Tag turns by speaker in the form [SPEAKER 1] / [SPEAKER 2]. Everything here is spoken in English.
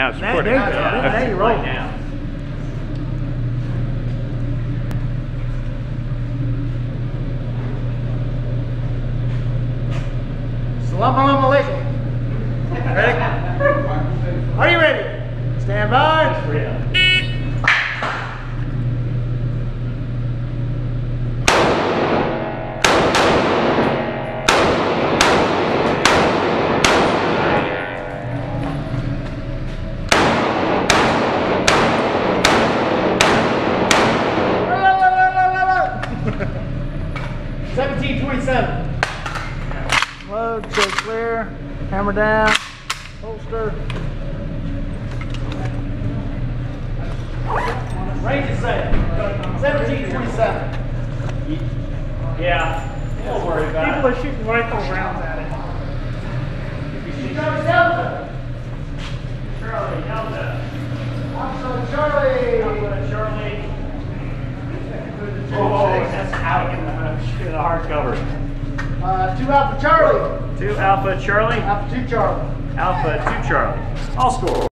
[SPEAKER 1] Now it's recording.
[SPEAKER 2] Now- now you're rolling.
[SPEAKER 1] Now.
[SPEAKER 2] Assalamu alaikum. Ready? Are you ready? Stand by. Seventeen twenty-seven. Load, so clear, hammer down, holster. Range is set. Seventeen twenty-seven.
[SPEAKER 1] Yeah. Don't worry about
[SPEAKER 3] People
[SPEAKER 1] it.
[SPEAKER 3] are shooting rifle rounds at it.
[SPEAKER 2] Charlie Delta.
[SPEAKER 1] Charlie, Delta.
[SPEAKER 2] Alpha Charlie.
[SPEAKER 1] Alpha, Charlie. Oh, that's out in the, in the hardcover.
[SPEAKER 2] Uh, two Alpha Charlie.
[SPEAKER 1] Two Alpha Charlie,
[SPEAKER 2] Alpha two Charlie.
[SPEAKER 1] Alpha two Charlie. All score.